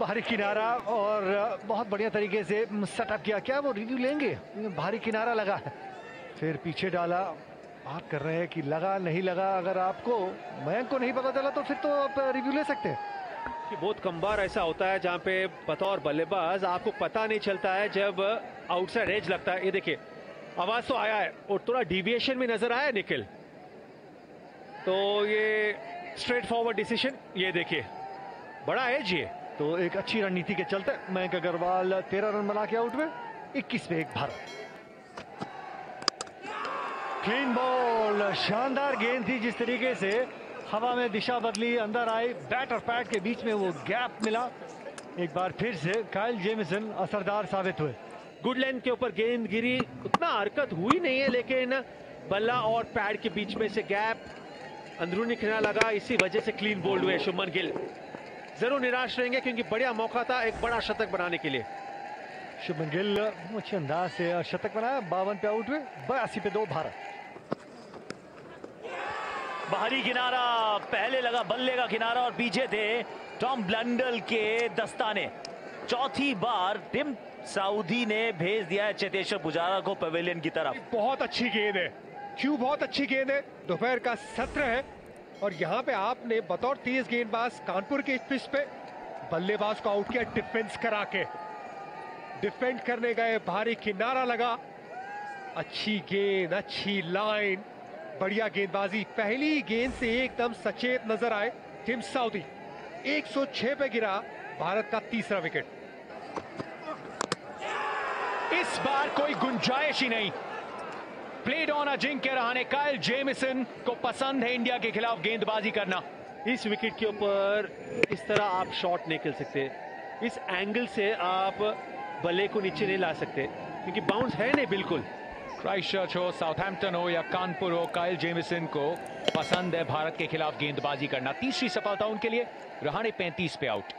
किनारा और बहुत बढ़िया तरीके से सेटअप किया। क्या वो रिव्यू लेंगे? भारी किनारा लगा है। फिर पीछे डाला। बात कर रहे हैं कि लगा, नहीं लगा। अगर आपको, मयंक को नहीं पता चला तो फिर तो आप रिव्यू ले सकते हैं। कि बहुत कम बार ऐसा होता है जहाँ पे बतौर बल्लेबाज, आपको पता नहीं चलता है जब आउटसाइड एज लगता है। ये देखिए, आवाज़ तो आया है और थोड़ा डिविएशन भी नज़र आया निखिल। तो ये स्ट्रेट फॉरवर्ड डिसीज़न ये देखिए। बड़ा एज ये तो एक अच्छी रणनीति के चलते मयंक अग्रवाल तेरह रन बना के आउट हुए इक्कीस पे एक भारत। क्लीन बॉल शानदार गेंद थी जिस तरीके से हवा में दिशा बदली अंदर आई बैट और पैड के बीच में वो गैप मिला। एक बार फिर से कायल जेमिसन असरदार साबित हुए। गुड लेंथ के ऊपर गेंद गिरी उतना हरकत हुई नहीं है लेकिन बल्ला और पैड के बीच में से गैप अंदरूनी किनारा लगा इसी वजह से क्लीन बोल्ड हुए शुभमन गिल। ज़रूर निराश रहेंगे क्योंकि बढ़िया मौका था एक बड़ा शतक बनाने के लिए। शुभमन गिल अच्छे अंदाज से शतक बनाया बावन पे आउट हुए बयासी पे दो भारत। बाहरी किनारा पहले लगा बल्ले का किनारा और पीछे थे टॉम ब्लंडल के दस्ताने। चौथी बार टिम साउदी ने भेज दिया है चेतेश्वर पुजारा को पवेलियन की तरफ़। बहुत अच्छी गेंद है क्यों बहुत अच्छी गेंद है? दोपहर का सत्र है और यहाँ पे आपने बतौर तेज गेंदबाज कानपुर के पिच पे बल्लेबाज को आउट किया डिफेंस करा के। डिफेंड करने गए, भारी किनारा लगा। अच्छी गेंद, अच्छी लाइन, बढ़िया गेंदबाजी। पहली गेंद से एकदम सचेत नज़र आए टिम साउदी 106 पे गिरा भारत का तीसरा विकेट। इस बार कोई गुंजाइश ही नहीं। प्लेड ऑन अजिंक्य रहाने कायल जेमिसन को पसंद है इंडिया के खिलाफ गेंदबाजी करना। इस विकेट के ऊपर इस तरह आप शॉट नहीं खेल सकते। इस एंगल से आप बल्ले को नीचे नहीं ला सकते क्योंकि बाउंस है नहीं बिल्कुल। क्राइस्टचर्च हो साउथहैम्पटन हो या कानपुर हो कायल जेमिसन को पसंद है भारत के खिलाफ गेंदबाजी करना। तीसरी सफलता उनके लिए रहाने 35 पे आउट